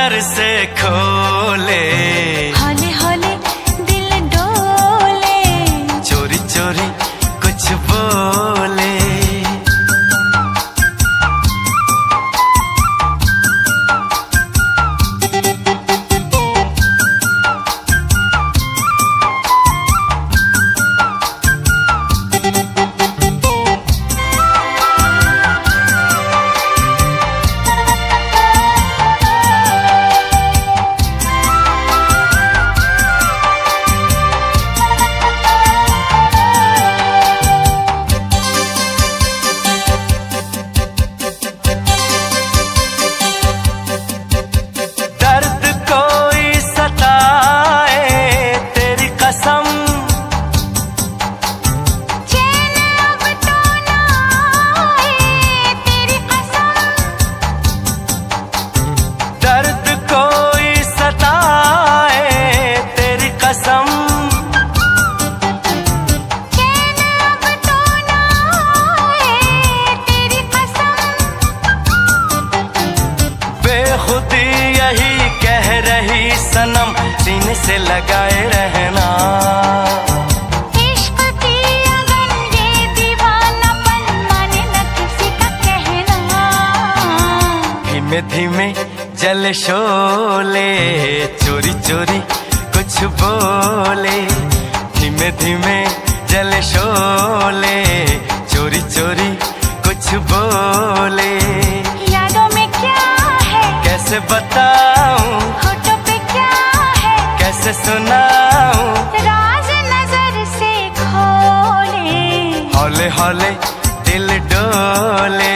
नज़र से खोले बेखुदी यही कह रही सनम सीने से लगाए रहना। धीमे धीमे जल शोले चोरी चोरी कुछ बोले। धीमे धीमे जल शोले चोरी चोरी कुछ बोले। कैसे बताऊँ? होठों पे क्या है? कैसे सुनाऊं? राज नज़र से खोले। हौले हौले दिल डोले।